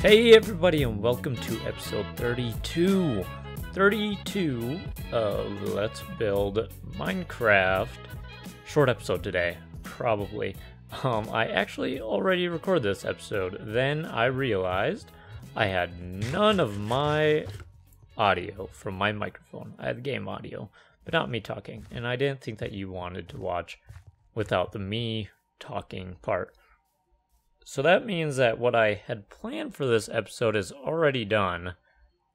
Hey everybody and welcome to episode 32. 32 of Let's Build Minecraft. Short episode today, probably. Um, I actually already recorded this episode. Then I realized I had none of my audio from my microphone. I had game audio, but not me talking. And I didn't think that you wanted to watch without the me talking part. So that means that what I had planned for this episode is already done.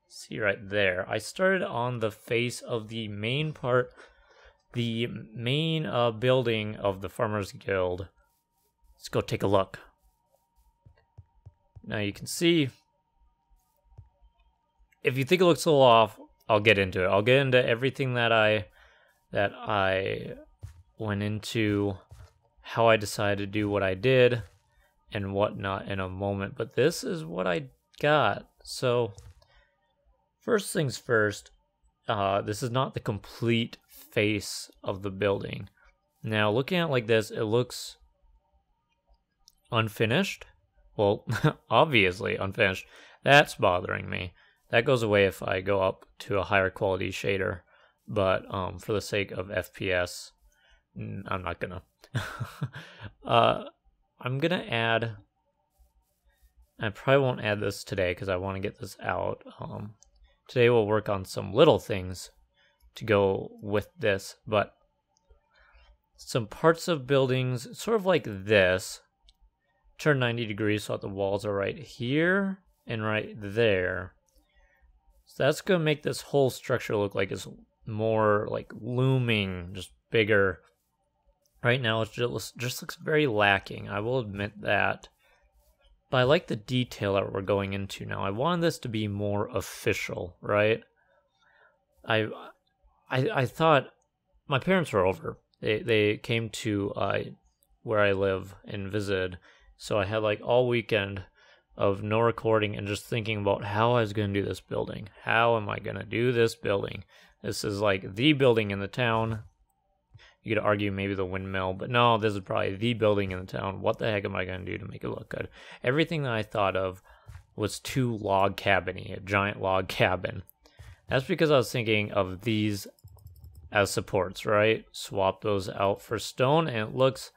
See right there. I started on the face of the main part, the main uh, building of the Farmers Guild. Let's go take a look. Now you can see, if you think it looks a little off, I'll get into it. I'll get into everything that I that I went into, how I decided to do what I did and whatnot in a moment, but this is what I got. So, first things first, uh, this is not the complete face of the building. Now, looking at like this, it looks unfinished. Well, obviously unfinished. That's bothering me. That goes away if I go up to a higher quality shader, but um, for the sake of FPS, I'm not gonna. uh, I'm gonna add. I probably won't add this today because I want to get this out. Um, today we'll work on some little things to go with this, but some parts of buildings, sort of like this, turn 90 degrees so that the walls are right here and right there. So that's gonna make this whole structure look like it's more like looming, just bigger Right now, it just, looks very lacking. I will admit that. But I like the detail that we're going into now. I wanted this to be more official, right? I, I, I thought my parents were over. They they came to uh, where I live and visited, so I had like all weekend of no recording and just thinking about how I was going to do this building. How am I going to do this building? This is like the building in the town you could argue maybe the windmill, but no, this is probably the building in the town. What the heck am I going to do to make it look good? Everything that I thought of was too log cabiny, a giant log cabin. That's because I was thinking of these as supports, right? Swap those out for stone, and it looks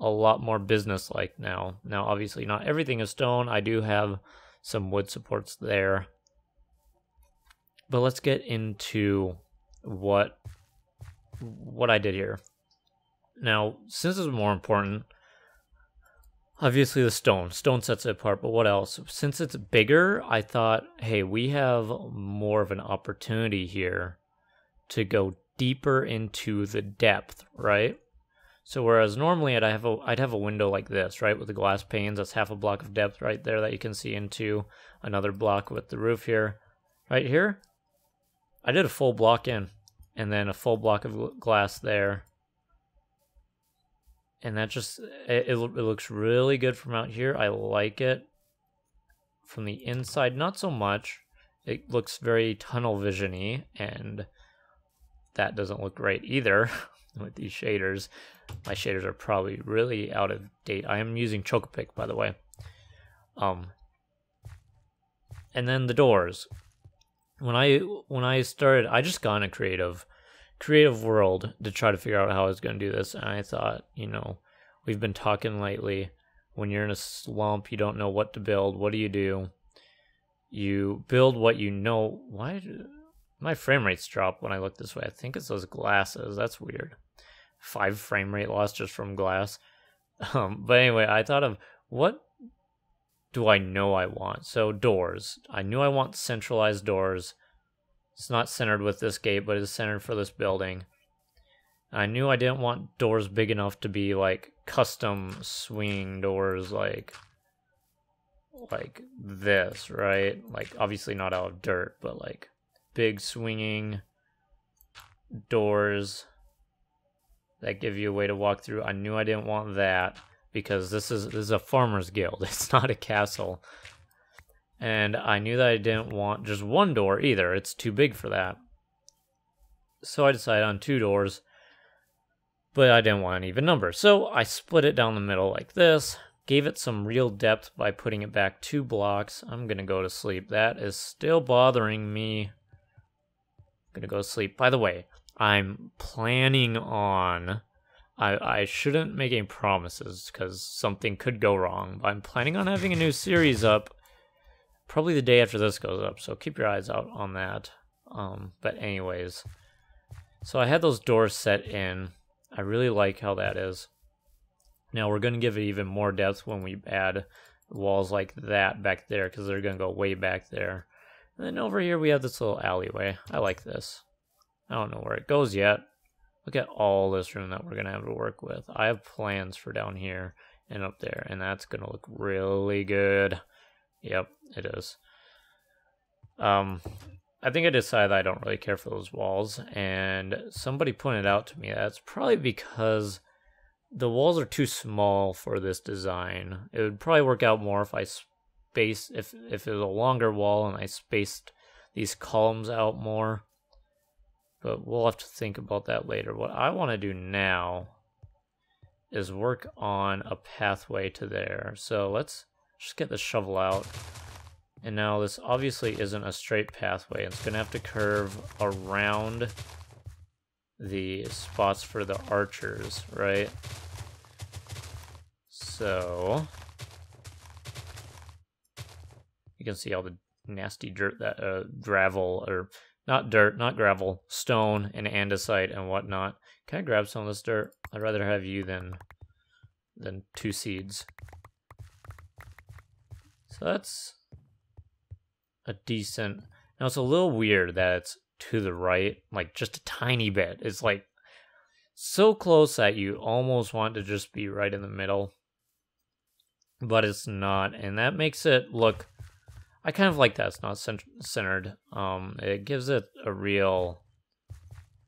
a lot more business-like now. Now, obviously, not everything is stone. I do have some wood supports there. But let's get into what what I did here. Now, since it's more important, obviously the stone. Stone sets it apart, but what else? Since it's bigger, I thought, hey, we have more of an opportunity here to go deeper into the depth, right? So whereas normally I'd have a I'd have a window like this, right, with the glass panes. That's half a block of depth right there that you can see into another block with the roof here. Right here, I did a full block in and then a full block of glass there. And that just, it, it, looks really good from out here. I like it. From the inside, not so much. It looks very tunnel visiony, and that doesn't look great either with these shaders. My shaders are probably really out of date. I am using Chocapic, by the way. Um, and then the doors when I when I started, I just got in a creative creative world to try to figure out how I was going to do this, and I thought, you know, we've been talking lately. When you're in a slump, you don't know what to build. What do you do? You build what you know. Why? My frame rates drop when I look this way. I think it's those glasses. That's weird. Five frame rate loss just from glass. Um, but anyway, I thought of what do I know I want? So doors. I knew I want centralized doors. It's not centered with this gate, but it's centered for this building. I knew I didn't want doors big enough to be like custom swinging doors like like this, right? Like obviously not out of dirt, but like big swinging doors that give you a way to walk through. I knew I didn't want that because this is this is a farmers guild. It's not a castle. And I knew that I didn't want just one door either. It's too big for that. So I decided on two doors, but I didn't want an even number. So I split it down the middle like this, gave it some real depth by putting it back two blocks. I'm going to go to sleep. That is still bothering me. I'm going to go to sleep. By the way, I'm planning on. I, I shouldn't make any promises because something could go wrong, but I'm planning on having a new series up probably the day after this goes up, so keep your eyes out on that. Um, but anyways, so I had those doors set in. I really like how that is. Now we're going to give it even more depth when we add walls like that back there because they're going to go way back there. And then over here we have this little alleyway. I like this. I don't know where it goes yet. Look at all this room that we're going to have to work with. I have plans for down here and up there, and that's going to look really good. Yep, it is. Um, I think I decided I don't really care for those walls, and somebody pointed out to me that's probably because the walls are too small for this design. It would probably work out more if I spaced, if if it was a longer wall and I spaced these columns out more. But we'll have to think about that later. What I want to do now is work on a pathway to there. So let's just get the shovel out. And now this obviously isn't a straight pathway. It's going to have to curve around the spots for the archers, right? So you can see all the nasty dirt that uh, gravel or not dirt, not gravel, stone and andesite and whatnot. Can I grab some of this dirt? I'd rather have you than than two seeds. So that's a decent. Now it's a little weird that it's to the right, like just a tiny bit. It's like so close that you almost want to just be right in the middle, but it's not, and that makes it look. I kind of like that it's not centered. Um, it gives it a real.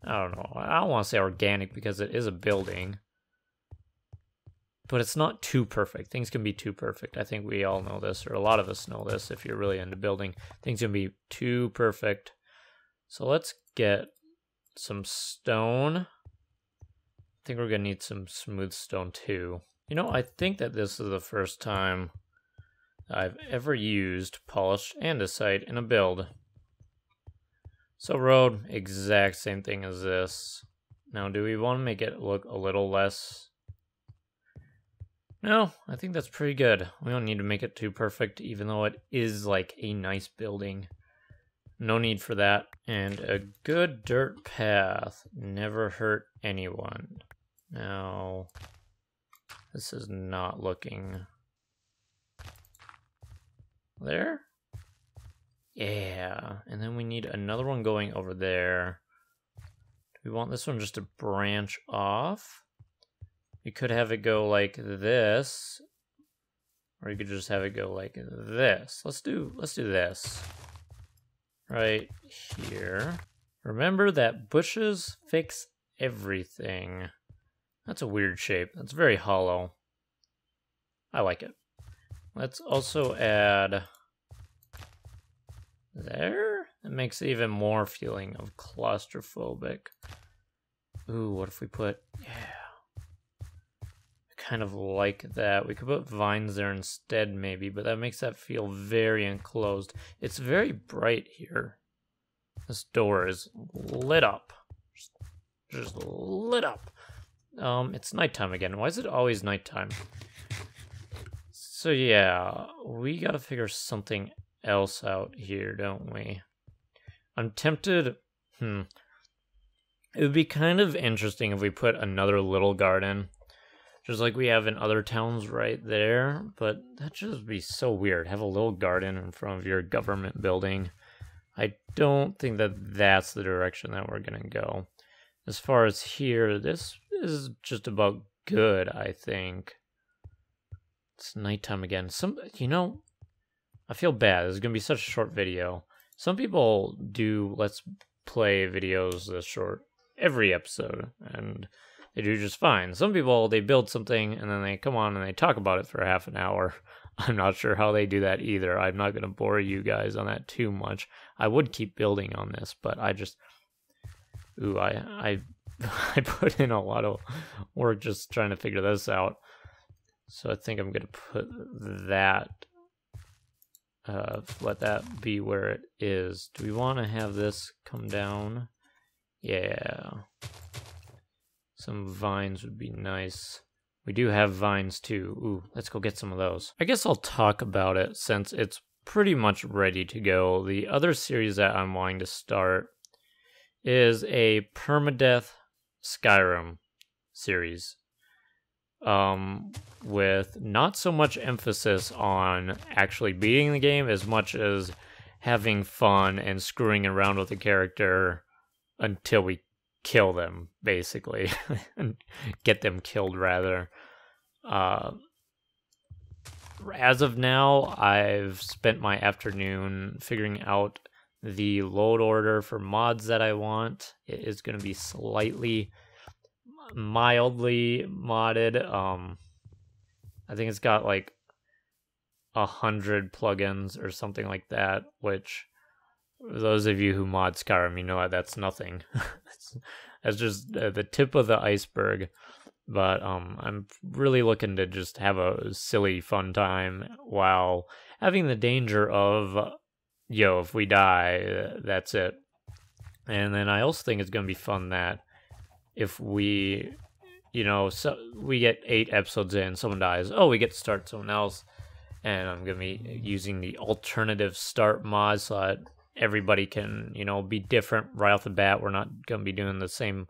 I don't know. I don't want to say organic because it is a building, but it's not too perfect. Things can be too perfect. I think we all know this, or a lot of us know this if you're really into building. Things can be too perfect. So let's get some stone. I think we're going to need some smooth stone too. You know, I think that this is the first time I've ever used polished andesite in a build. So road, exact same thing as this. Now, do we want to make it look a little less no, I think that's pretty good. We don't need to make it too perfect, even though it is like a nice building. No need for that. And a good dirt path never hurt anyone. Now, this is not looking... There? Yeah, and then we need another one going over there. Do we want this one just to branch off? You could have it go like this, or you could just have it go like this. Let's do let's do this. Right here. Remember that bushes fix everything. That's a weird shape. That's very hollow. I like it. Let's also add there. It makes even more feeling of claustrophobic. Ooh, what if we put yeah kind of like that. We could put vines there instead, maybe, but that makes that feel very enclosed. It's very bright here. This door is lit up. Just, just lit up. Um, it's nighttime again. Why is it always nighttime? So yeah, we gotta figure something else out here, don't we? I'm tempted. Hmm. It would be kind of interesting if we put another little garden just like we have in other towns right there. But that just be so weird. Have a little garden in front of your government building. I don't think that that's the direction that we're going to go. As far as here, this is just about good, I think. It's nighttime again. Some, you know, I feel bad. This is going to be such a short video. Some people do let's play videos this short every episode, and they do just fine. Some people they build something and then they come on and they talk about it for half an hour. I'm not sure how they do that either. I'm not going to bore you guys on that too much. I would keep building on this, but I just ooh, I I I put in a lot of work just trying to figure this out. So I think I'm going to put that, uh, let that be where it is. Do we want to have this come down? Yeah. Some vines would be nice. We do have vines too. Ooh, let's go get some of those. I guess I'll talk about it since it's pretty much ready to go. The other series that I'm wanting to start is a permadeath Skyrim series um, with not so much emphasis on actually beating the game as much as having fun and screwing around with the character until we kill them, basically, and get them killed rather. Uh, as of now, I've spent my afternoon figuring out the load order for mods that I want. It is going to be slightly mildly modded. Um, I think it's got like a hundred plugins or something like that. Which, those of you who mod Skyrim, you know that's nothing. that's just the tip of the iceberg. But um, I'm really looking to just have a silly, fun time while having the danger of, yo, if we die, that's it. And then I also think it's going to be fun that if we you know so we get eight episodes in someone dies oh we get to start someone else. And i'm gonna be using the alternative start mod so that everybody can you know be different right off the bat. We're not gonna be doing the same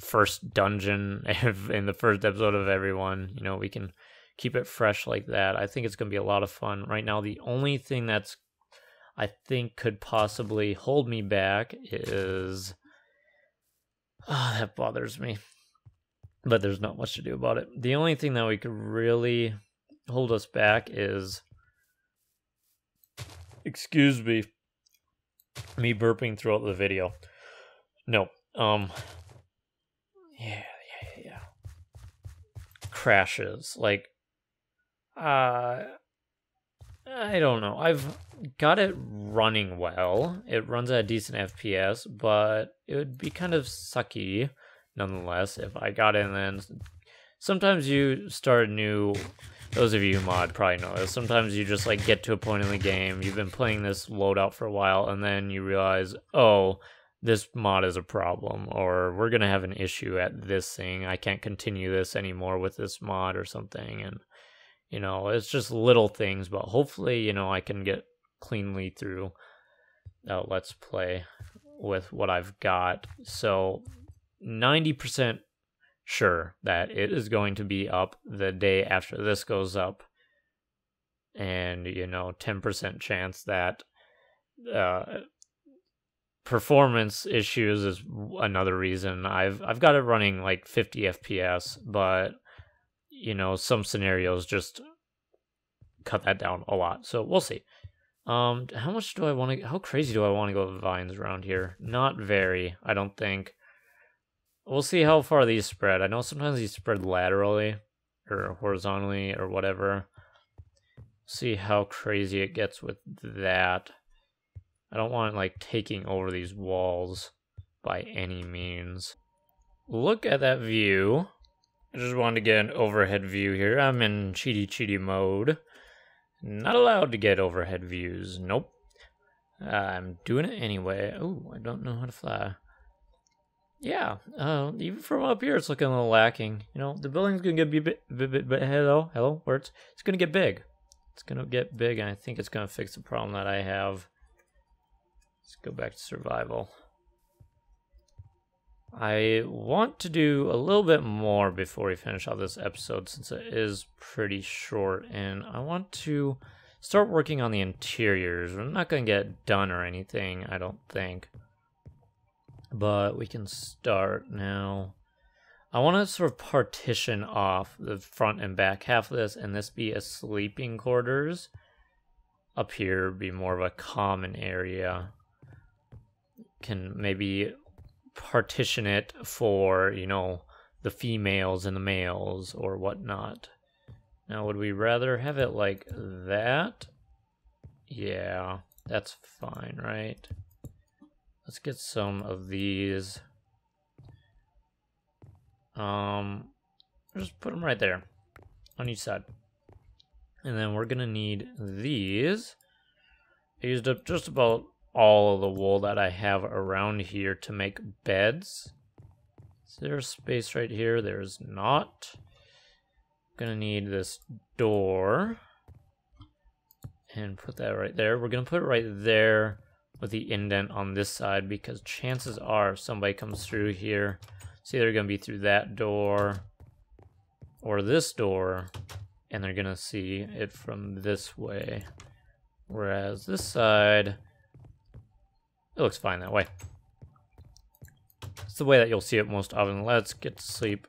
first dungeon in the first episode of everyone. You know we can keep it fresh like that. I think it's gonna be a lot of fun. Right now the only thing that's i think could possibly hold me back is Oh, that bothers me. But there's not much to do about it. The only thing that we could really hold us back is. Excuse me. Me burping throughout the video. No. Um. Yeah, yeah, yeah. Crashes. Like. Uh. I don't know. I've got it running well. It runs at a decent FPS, but it would be kind of sucky nonetheless if I got in and sometimes you start new those of you who mod probably know this. Sometimes you just like get to a point in the game, you've been playing this loadout for a while, and then you realize, oh, this mod is a problem, or we're gonna have an issue at this thing. I can't continue this anymore with this mod or something, and you know, it's just little things, but hopefully, you know, I can get cleanly through uh, Let's Play with what I've got. So, 90% sure that it is going to be up the day after this goes up. And, you know, 10% chance that uh, performance issues is another reason. I've I've got it running like 50 FPS, but you know, some scenarios just cut that down a lot. So we'll see. Um, how much do I want to? How crazy do I want to go with vines around here? Not very, I don't think. We'll see how far these spread. I know sometimes these spread laterally or horizontally or whatever. See how crazy it gets with that. I don't want like taking over these walls by any means. Look at that view. I just wanted to get an overhead view here. I'm in cheaty cheaty mode. Not allowed to get overhead views. Nope. I'm doing it anyway. Oh, I don't know how to fly. Yeah, uh, even from up here, it's looking a little lacking. You know, the building's gonna get bit, bit, bit, bit hello, hello, it's it's gonna get big. It's gonna get big, and I think it's gonna fix the problem that I have. Let's go back to survival. I want to do a little bit more before we finish out this episode since it is pretty short, and I want to start working on the interiors. We're not going to get done or anything, I don't think. But we can start now. I want to sort of partition off the front and back half of this, and this be a sleeping quarters. Up here be more of a common area. Can maybe partition it for, you know, the females and the males or whatnot. Now, would we rather have it like that? Yeah, that's fine, right? Let's get some of these. Um, just put them right there. on each side. And then we're gonna need these. I used up just about all of the wool that I have around here to make beds. Is there space right here? There's not. Gonna need this door. And put that right there. We're gonna put it right there with the indent on this side because chances are if somebody comes through here. It's either gonna be through that door or this door and they're gonna see it from this way. Whereas this side, it looks fine that way. It's the way that you'll see it most often. Let's get to sleep.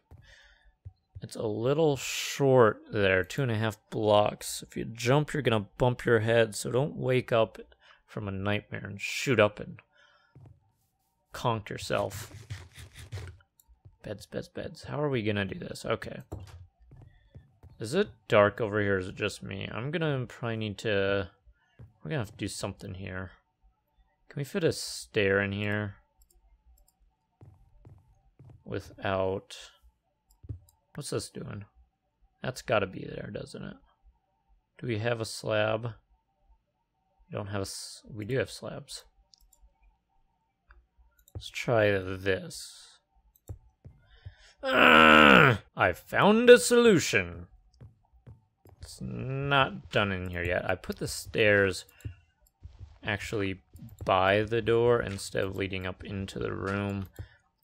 It's a little short there, two and a half blocks. If you jump, you're gonna bump your head, so don't wake up from a nightmare and shoot up and conk yourself. Beds, beds, beds. How are we gonna do this? Okay. Is it dark over here? Is it just me? I'm gonna probably need to... We're gonna have to do something here. We fit a stair in here? Without... What's this doing? That's gotta be there, doesn't it? Do we have a slab? We don't have a... We do have slabs. Let's try this. Ah! I found a solution. It's not done in here yet. I put the stairs actually by the door instead of leading up into the room.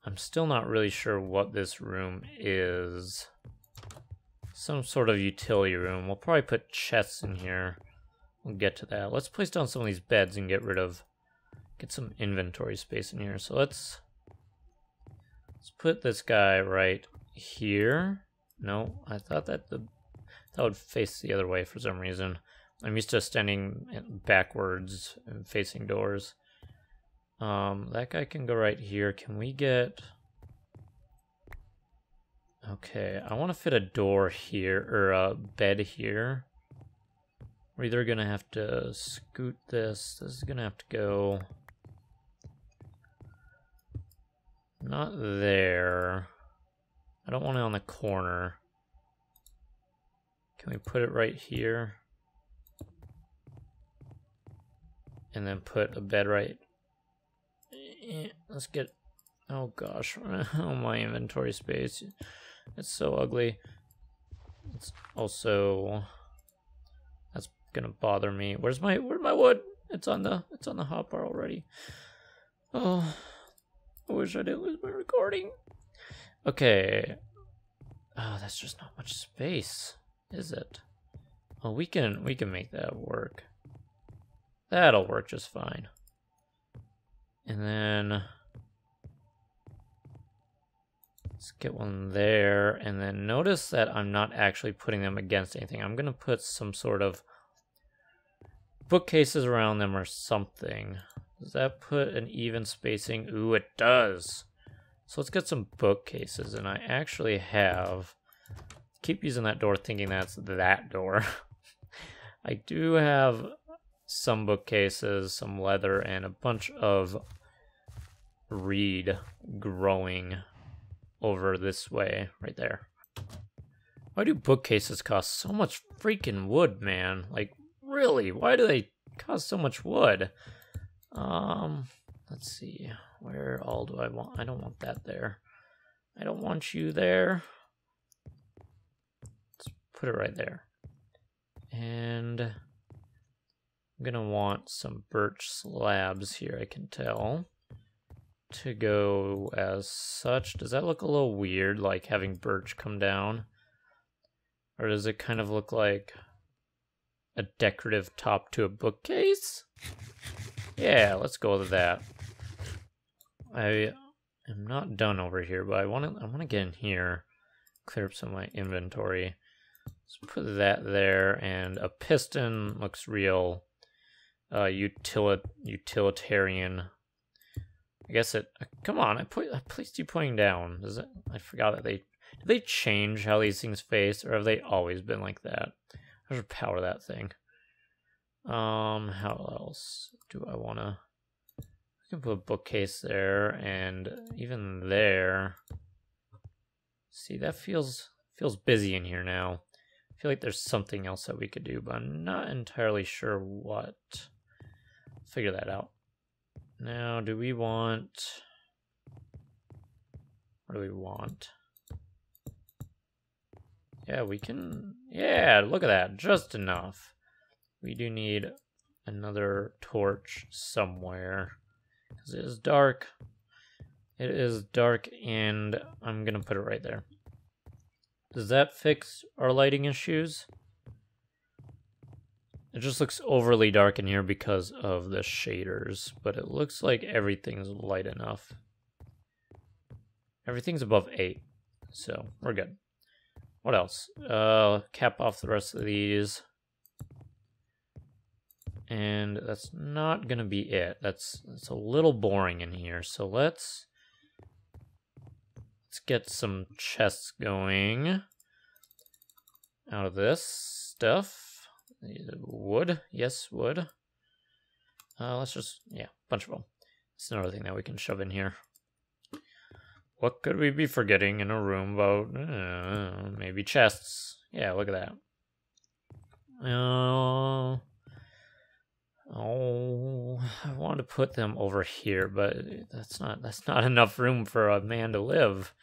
I'm still not really sure what this room is. Some sort of utility room. We'll probably put chests in here. We'll get to that. Let's place down some of these beds and get rid of, get some inventory space in here. So let's, let's put this guy right here. No, I thought that the that would face the other way for some reason. I'm used to standing backwards and facing doors. Um, that guy can go right here. Can we get... Okay, I want to fit a door here, or a bed here. We're either going to have to scoot this. This is going to have to go... Not there. I don't want it on the corner. Can we put it right here? And then put a bed right. Let's get, oh gosh, oh my inventory space. It's so ugly. It's also, that's gonna bother me. Where's my, where's my wood? It's on the, it's on the hotbar already. Oh, I wish I didn't lose my recording. Okay. Oh, that's just not much space. Is it? Well, we can we can make that work. That'll work just fine. And then let's get one there. And then notice that I'm not actually putting them against anything. I'm gonna put some sort of bookcases around them or something. Does that put an even spacing? Ooh, it does. So let's get some bookcases. And I actually have keep using that door thinking that's that door. I do have some bookcases, some leather, and a bunch of reed growing over this way, right there. Why do bookcases cost so much freaking wood, man? Like, really? Why do they cost so much wood? Um, let's see. Where all do I want? I don't want that there. I don't want you there Let's put it right there. And I'm gonna want some birch slabs here, I can tell, to go as such. Does that look a little weird, like having birch come down? Or does it kind of look like a decorative top to a bookcase? Yeah, let's go with that. I am not done over here, but I want to I want to get in here, clear up some of my inventory. Let's put that there, and a piston looks real uh, utilit utilitarian. I guess it. Uh, come on, I put I placed you pointing down. Does it? I forgot that they did they change how these things face, or have they always been like that? I should power that thing. Um, how else do I wanna? I can put a bookcase there, and even there. See, that feels feels busy in here now. I feel like there's something else that we could do, but I'm not entirely sure what. Figure that out. Now, do we want... What do we want? Yeah, we can... Yeah, look at that. Just enough. We do need another torch somewhere. Because it is dark. It is dark, and I'm going to put it right there. Does that fix our lighting issues? It just looks overly dark in here because of the shaders, but it looks like everything's light enough. Everything's above 8, so we're good. What else? Uh, cap off the rest of these. And that's not going to be it. That's, that's a little boring in here, so let's Let's get some chests going out of this stuff. Wood, yes, wood. Uh, let's just, yeah, bunch of them. It's another thing that we can shove in here. What could we be forgetting in a room about? Uh, maybe chests. Yeah, look at that. Uh, Oh, I want to put them over here, but that's not that's not enough room for a man to live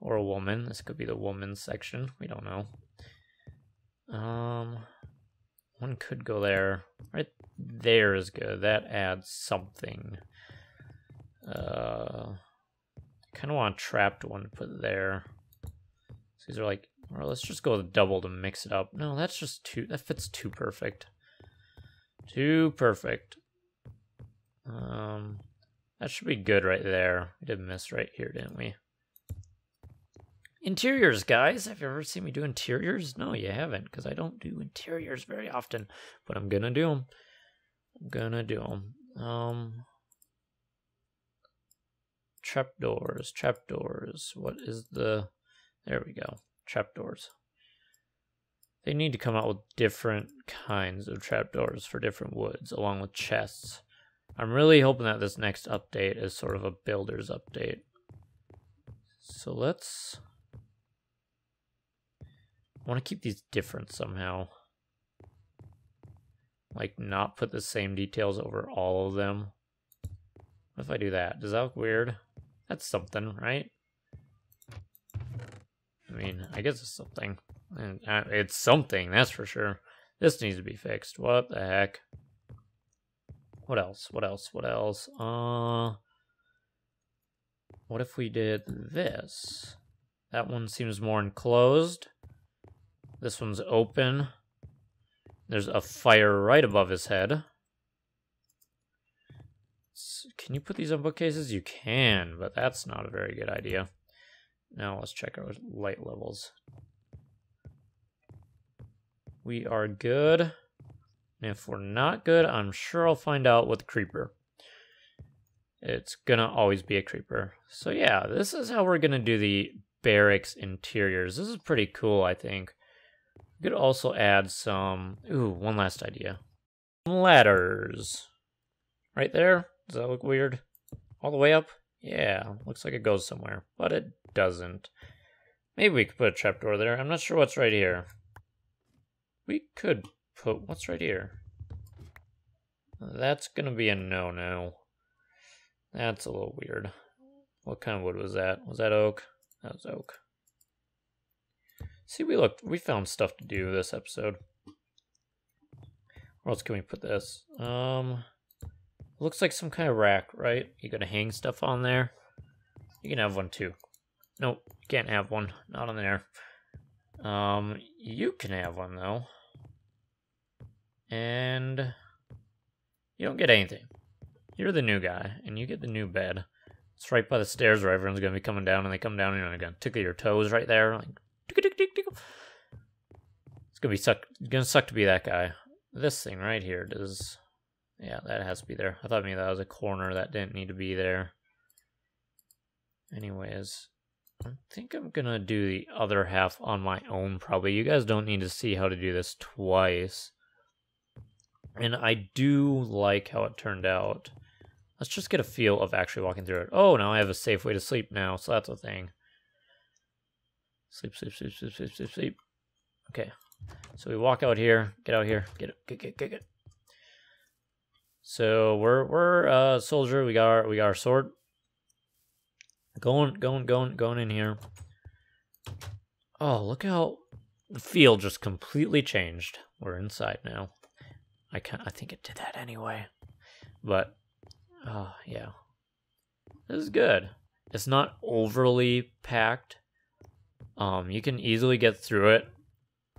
or a woman. This could be the woman's section. We don't know. Um, one could go there. Right there is good. That adds something. Uh, kind of want a trapped one to put there. So these are like, or let's just go with double to mix it up. No, that's just too. That fits too perfect. Too perfect. Um, that should be good right there. We did miss right here, didn't we? Interiors, guys. Have you ever seen me do interiors? No, you haven't, because I don't do interiors very often. But I'm gonna do them. I'm gonna do them. Um, trapdoors, trapdoors. What is the? There we go. Trapdoors. They need to come out with different kinds of trapdoors for different woods, along with chests. I'm really hoping that this next update is sort of a builder's update. So let's... I want to keep these different somehow. Like, not put the same details over all of them. What if I do that? Does that look weird? That's something, right? I mean, I guess it's something. Uh, it's something, that's for sure. This needs to be fixed. What the heck? What else? What else? What else? Uh, what if we did this? That one seems more enclosed. This one's open. There's a fire right above his head. Can you put these on bookcases? You can, but that's not a very good idea. Now let's check our light levels. We are good. And if we're not good, I'm sure I'll find out with Creeper. It's gonna always be a Creeper. So yeah, this is how we're gonna do the barracks interiors. This is pretty cool, I think. Could also add some... Ooh, one last idea. Ladders. Right there? Does that look weird? All the way up? Yeah, looks like it goes somewhere, but it doesn't. Maybe we could put a trapdoor there. I'm not sure what's right here. We could put, what's right here? That's gonna be a no-no. That's a little weird. What kind of wood was that? Was that oak? That was oak. See, we looked, we found stuff to do this episode. Where else can we put this? Um, looks like some kind of rack, right? You gotta hang stuff on there. You can have one too. Nope, can't have one. Not on there. Um, you can have one though and you don't get anything. You're the new guy, and you get the new bed. It's right by the stairs where everyone's gonna be coming down, and they come down, and you're gonna tickle your toes right there, like. It's gonna be suck. Gonna suck to be that guy. This thing right here does. Yeah, that has to be there. I thought maybe that was a corner that didn't need to be there. Anyways, I think I'm gonna do the other half on my own. Probably. You guys don't need to see how to do this twice. And I do like how it turned out. Let's just get a feel of actually walking through it. Oh, now I have a safe way to sleep now, so that's a thing. Sleep, sleep, sleep, sleep, sleep, sleep, sleep. Okay, So we walk out here, get out here, get it, get get get get. So we're we're uh soldier. We got our we got our sword. Going going going going in here. Oh, look how the field just completely changed. We're inside now. I can I think it did that anyway. But oh yeah. This is good. It's not overly packed. Um you can easily get through it.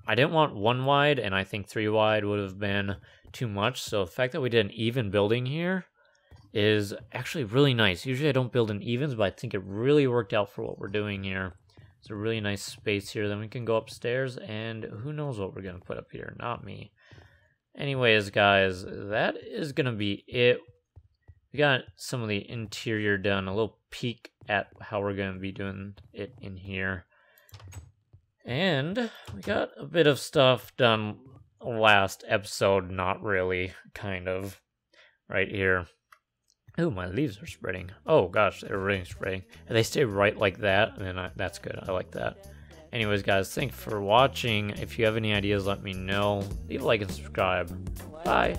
I didn't want one wide and I think three wide would have been too much. So the fact that we did an even building here is actually really nice. Usually I don't build in evens, but I think it really worked out for what we're doing here. It's a really nice space here. Then we can go upstairs, and who knows what we're going to put up here. Not me. Anyways, guys, that is going to be it. We got some of the interior done, a little peek at how we're going to be doing it in here. And we got a bit of stuff done last episode, not really, kind of, right here. Oh, my leaves are spreading. Oh gosh, they're really spreading. And they stay right like that, and then I, that's good. I like that. Anyways, guys, thanks for watching. If you have any ideas, let me know. Leave a like and subscribe. Bye.